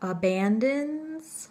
abandons